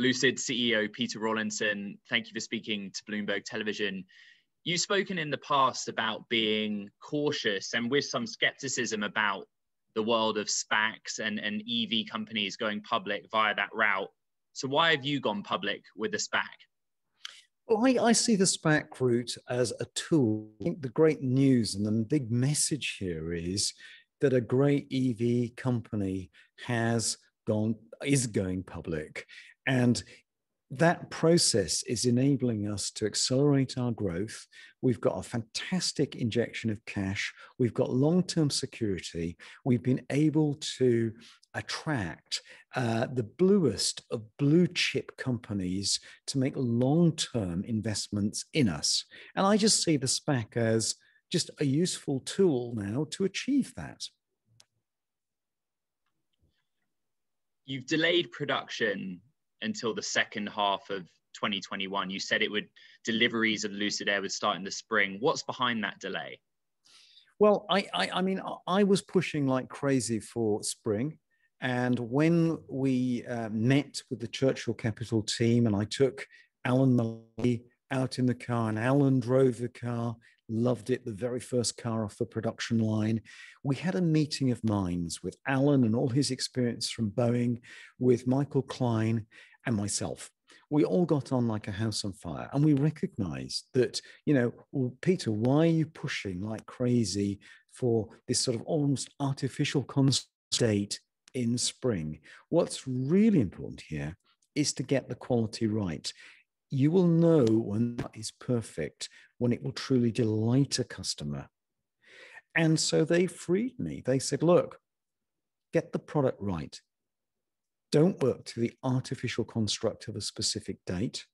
Lucid CEO Peter Rawlinson, thank you for speaking to Bloomberg Television. You've spoken in the past about being cautious and with some skepticism about the world of SPACs and, and EV companies going public via that route. So, why have you gone public with a SPAC? Well, I, I, see the SPAC route as a tool. I think the great news and the big message here is that a great EV company has gone is going public and that process is enabling us to accelerate our growth. We've got a fantastic injection of cash. We've got long term security. We've been able to attract uh, the bluest of blue chip companies to make long term investments in us. And I just see the SPAC as just a useful tool now to achieve that. You've delayed production until the second half of 2021. You said it would deliveries of Lucid Air would start in the spring. What's behind that delay? Well, I, I, I mean, I was pushing like crazy for spring. And when we uh, met with the Churchill Capital team, and I took Alan Mulally out in the car, and Alan drove the car, loved it, the very first car off the production line. We had a meeting of minds with Alan and all his experience from Boeing, with Michael Klein and myself. We all got on like a house on fire, and we recognized that, you know, well, Peter, why are you pushing like crazy for this sort of almost artificial state in spring? What's really important here is to get the quality right. You will know when that is perfect when it will truly delight a customer. And so they freed me. They said, look, get the product right. Don't work to the artificial construct of a specific date.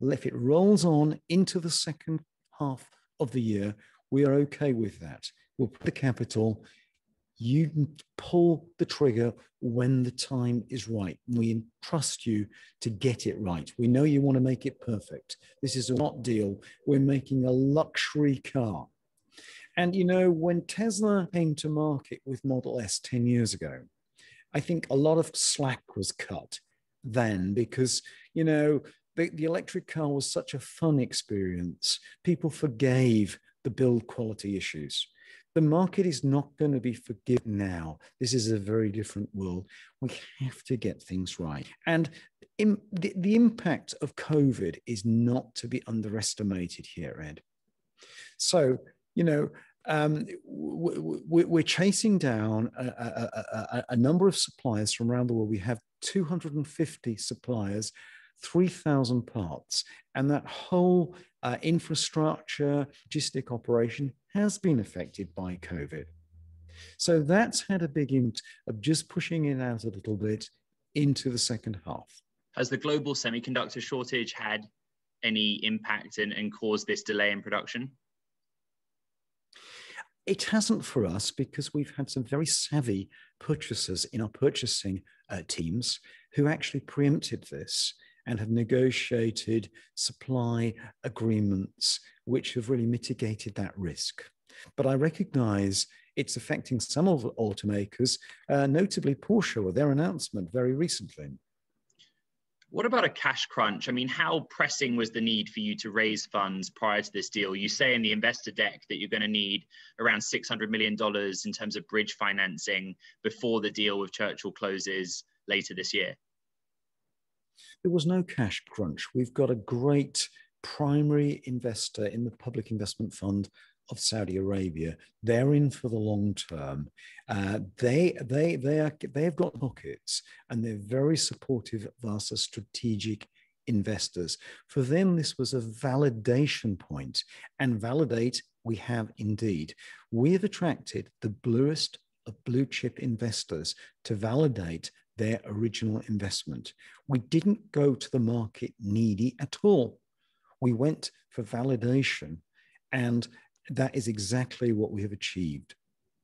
If it rolls on into the second half of the year, we are okay with that. We'll put the capital. You pull the trigger when the time is right. We trust you to get it right. We know you want to make it perfect. This is a not deal. We're making a luxury car. And you know, when Tesla came to market with Model S 10 years ago, I think a lot of slack was cut then because, you know, the, the electric car was such a fun experience. People forgave the build quality issues the market is not going to be forgiven now. This is a very different world. We have to get things right. And in, the, the impact of COVID is not to be underestimated here, Ed. So, you know, um, we're chasing down a, a, a, a, number of suppliers from around the world. We have 250 suppliers, 3,000 parts, and that whole uh, infrastructure, logistic operation has been affected by COVID. So that's had a big impact of just pushing it out a little bit into the second half. Has the global semiconductor shortage had any impact and, and caused this delay in production? It hasn't for us because we've had some very savvy purchasers in our purchasing uh, teams who actually preempted this and have negotiated supply agreements which have really mitigated that risk. But I recognize it's affecting some of the automakers, uh, notably Porsche, with their announcement very recently. What about a cash crunch? I mean, how pressing was the need for you to raise funds prior to this deal? You say in the investor deck that you're going to need around $600 million in terms of bridge financing before the deal with Churchill closes later this year. There was no cash crunch. We've got a great primary investor in the Public Investment Fund of Saudi Arabia. They're in for the long term. Uh, they they they are they've got pockets and they're very supportive of us as strategic investors. For them, this was a validation point, and validate we have indeed. We have attracted the bluest of blue chip investors to validate their original investment. We didn't go to the market needy at all. We went for validation and that is exactly what we have achieved.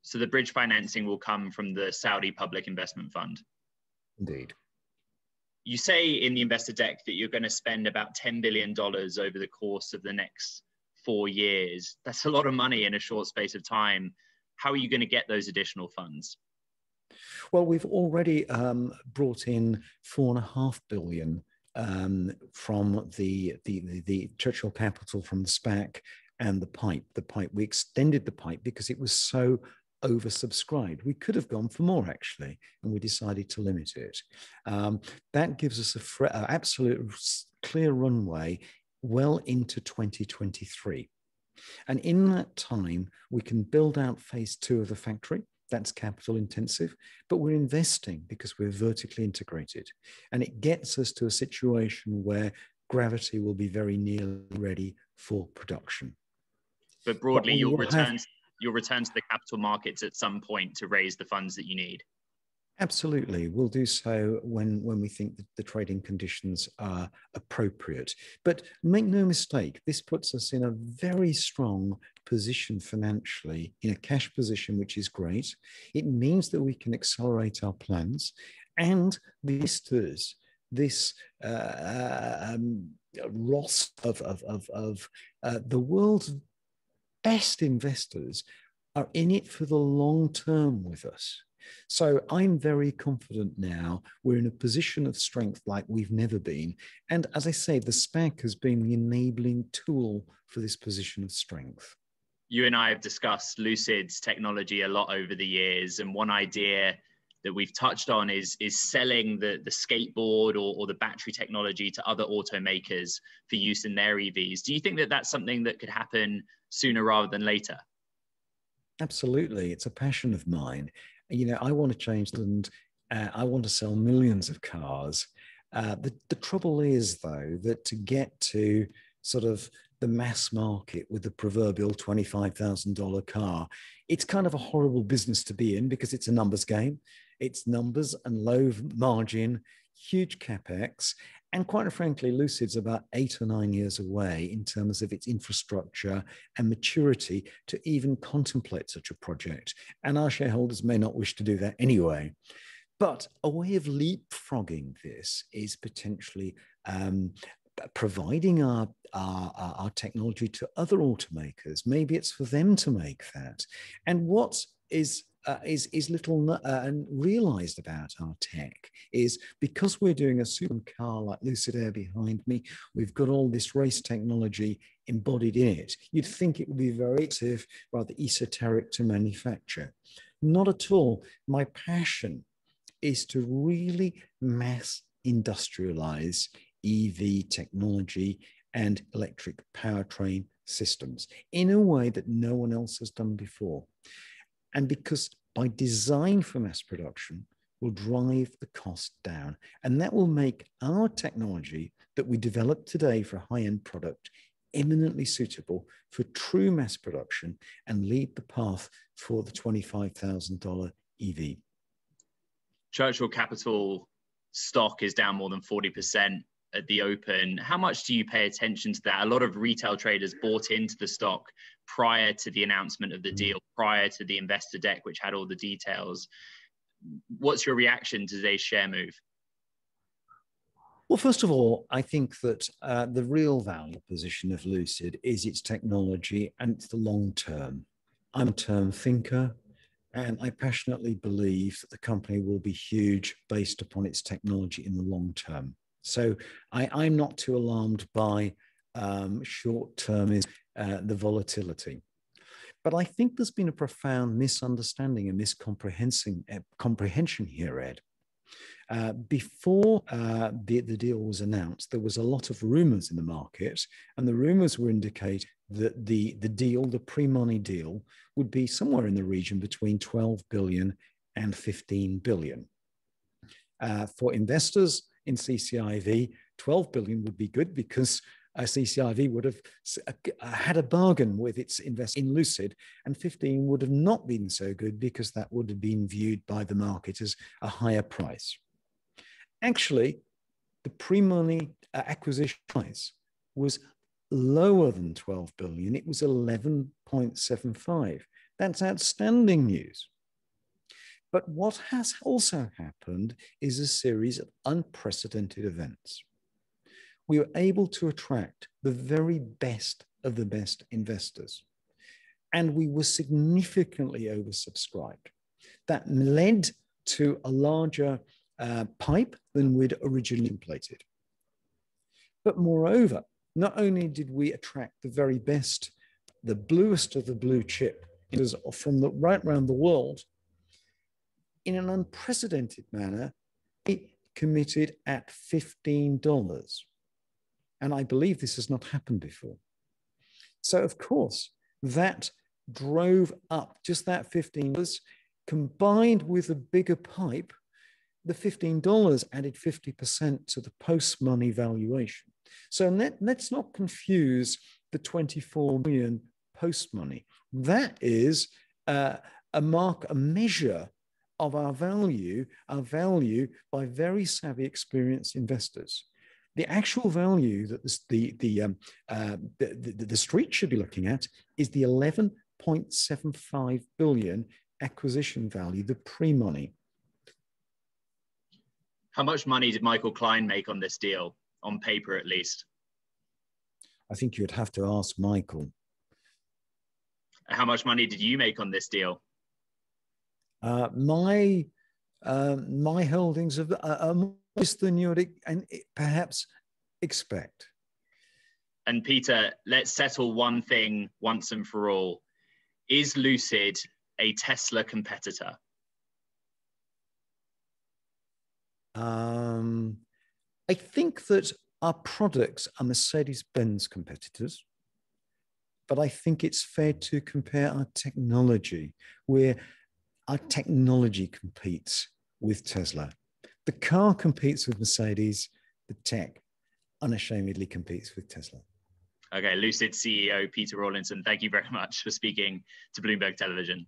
So the bridge financing will come from the Saudi Public Investment Fund. Indeed. You say in the investor deck that you're going to spend about $10 billion over the course of the next four years. That's a lot of money in a short space of time. How are you going to get those additional funds? Well, we've already um, brought in four and a half billion um, from the, the, the, the Churchill Capital, from the SPAC, and the pipe. The pipe, we extended the pipe because it was so oversubscribed. We could have gone for more actually, and we decided to limit it. Um, that gives us a fr- uh, absolute clear runway well into 2023. And in that time, we can build out phase two of the factory. That's capital intensive, but we're investing because we're vertically integrated. And it gets us to a situation where gravity will be very nearly ready for production. But broadly, but you'll return, have... you'll return to the capital markets at some point to raise the funds that you need. Absolutely. We'll do so when, when we think that the trading conditions are appropriate. But make no mistake, this puts us in a very strong position financially, in a cash position, which is great. It means that we can accelerate our plans and the investors, this uh, um, roster of, of, of, of uh, the world's best investors are in it for the long term with us. So I'm very confident now. We're in a position of strength like we've never been. And as I say, the SPAC has been the enabling tool for this position of strength. You and I have discussed Lucid's technology a lot over the years. And one idea that we've touched on is, is selling the, the skateboard or, or the battery technology to other automakers for use in their EVs. Do you think that that's something that could happen sooner rather than later? Absolutely. It's a passion of mine you know, I want to change and uh, I want to sell millions of cars. Uh, the, the trouble is, though, that to get to sort of the mass market with the proverbial $25,000 car, it's kind of a horrible business to be in because it's a numbers game. It's numbers and low margin, huge capex. And quite frankly, Lucid's about eight or nine years away in terms of its infrastructure and maturity to even contemplate such a project. And our shareholders may not wish to do that anyway. But a way of leapfrogging this is potentially um, providing our, our, our, technology to other automakers. Maybe it's for them to make that. And what is uh, is is little uh, and realized about our tech is because we're doing a supercar like Lucid Air behind me, we've got all this race technology embodied in it. You'd think it would be very rather esoteric to manufacture. Not at all. My passion is to really mass industrialize EV technology and electric powertrain systems in a way that no one else has done before. And because by design for mass production will drive the cost down. And that will make our technology that we develop today for a high-end product eminently suitable for true mass production and lead the path for the $25,000 EV. Churchill Capital stock is down more than 40% at the open. How much do you pay attention to that? A lot of retail traders bought into the stock prior to the announcement of the mm. deal, prior to the investor deck, which had all the details. What's your reaction to today's share move? Well, first of all, I think that uh, the real value position of Lucid is its technology and it's the long term. I'm a term thinker, and I passionately believe that the company will be huge based upon its technology in the long term. So I, am not too alarmed by um, short term is uh, the volatility. But I think there's been a profound misunderstanding and miscomprehension uh, comprehension here, Ed. Uh, before uh, the, the deal was announced, there was a lot of rumors in the market, and the rumors were indicate that the, the deal, the pre-money deal, would be somewhere in the region between 12 billion and 15 billion. Uh, for investors in CCIV, 12 billion would be good because uh, CCIV would have uh, uh, had a bargain with its invest in Lucid, and 15 would have not been so good because that would have been viewed by the market as a higher price. Actually, the pre-money uh, acquisition price was lower than 12 billion. It was 11.75. That's outstanding news. But what has also happened is a series of unprecedented events we were able to attract the very best of the best investors. And we were significantly oversubscribed. That led to a larger uh, pipe than we'd originally plated. But moreover, not only did we attract the very best, the bluest of the blue chip from the right around the world, in an unprecedented manner, it committed at $15. And I believe this has not happened before. So, of course, that drove up just that $15 combined with a bigger pipe. The $15 added 50% to the post money valuation. So let, let's not confuse the 24 million post money. That is uh, a mark, a measure of our value, our value by very savvy, experienced investors. The actual value that the, the, the, um, uh, the, the, the street should be looking at is the 11.75 billion acquisition value, the pre-money. How much money did Michael Klein make on this deal, on paper at least? I think you'd have to ask Michael. How much money did you make on this deal? Uh, my uh, my holdings are, are more than you'd and perhaps expect. And Peter, let's settle one thing once and for all: Is Lucid a Tesla competitor? Um, I think that our products are Mercedes Benz competitors, but I think it's fair to compare our technology, where our technology competes with Tesla. The car competes with Mercedes, the tech unashamedly competes with Tesla. Okay, Lucid CEO Peter Rawlinson, thank you very much for speaking to Bloomberg Television.